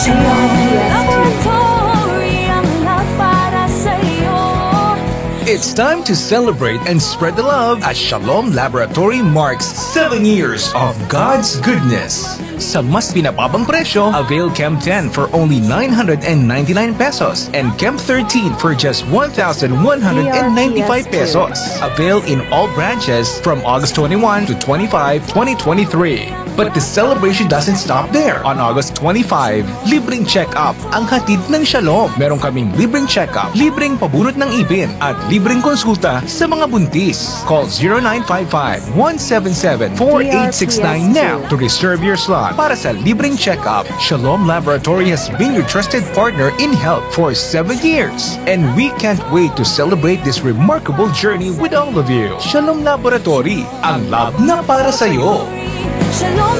sa'yo. It's time to celebrate and spread the love as Shalom Laboratory marks 7 years of God's goodness. Sa mas pinababang presyo, avail Chem 10 for only 999 pesos and Chem 13 for just 1,195 pesos. Avail in all branches from August 21 to 25, 2023. But the celebration doesn't stop there. On August 25, libreng check-up ang hatid ng Shalom. Meron kaming libreng check-up, libreng pabunot ng ipin, at libreng konsulta sa mga buntis. Call 0955-177-4869 now to reserve your slot para sa libreng check-up. Shalom Laboratory has been your trusted partner in health for 7 years. And we can't wait to celebrate this remarkable journey with all of you. Shalom Laboratory, ang lab na para sa'yo. Shalom